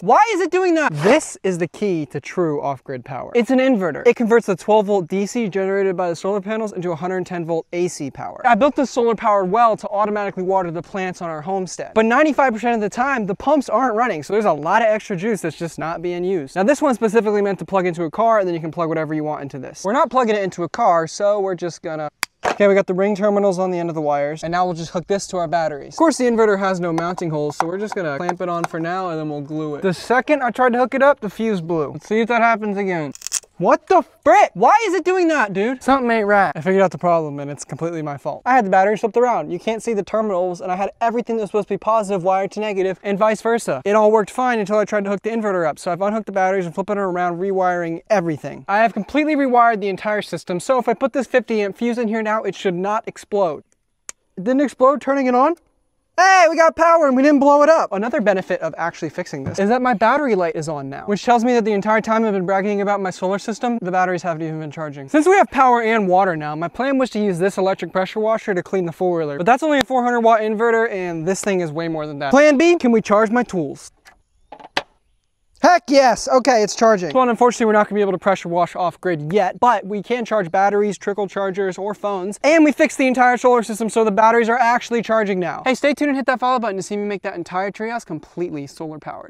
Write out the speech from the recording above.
Why is it doing that? This is the key to true off-grid power. It's an inverter. It converts the 12 volt DC generated by the solar panels into 110 volt AC power. I built this solar powered well to automatically water the plants on our homestead. But 95% of the time, the pumps aren't running, so there's a lot of extra juice that's just not being used. Now this one's specifically meant to plug into a car, and then you can plug whatever you want into this. We're not plugging it into a car, so we're just gonna Okay, we got the ring terminals on the end of the wires, and now we'll just hook this to our batteries. Of course, the inverter has no mounting holes, so we're just gonna clamp it on for now, and then we'll glue it. The second I tried to hook it up, the fuse blew. Let's see if that happens again. What the frick? Why is it doing that, dude? Something ain't right. I figured out the problem and it's completely my fault. I had the battery flipped around. You can't see the terminals and I had everything that was supposed to be positive wired to negative and vice versa. It all worked fine until I tried to hook the inverter up. So I've unhooked the batteries and flipping it around, rewiring everything. I have completely rewired the entire system. So if I put this 50 amp fuse in here now, it should not explode. It didn't explode turning it on? Hey, we got power and we didn't blow it up. Another benefit of actually fixing this is that my battery light is on now, which tells me that the entire time I've been bragging about my solar system, the batteries haven't even been charging. Since we have power and water now, my plan was to use this electric pressure washer to clean the four-wheeler, but that's only a 400 watt inverter and this thing is way more than that. Plan B, can we charge my tools? Yes, okay, it's charging. Well, unfortunately, we're not gonna be able to pressure wash off grid yet, but we can charge batteries, trickle chargers, or phones, and we fixed the entire solar system so the batteries are actually charging now. Hey, stay tuned and hit that follow button to see me make that entire treehouse completely solar powered.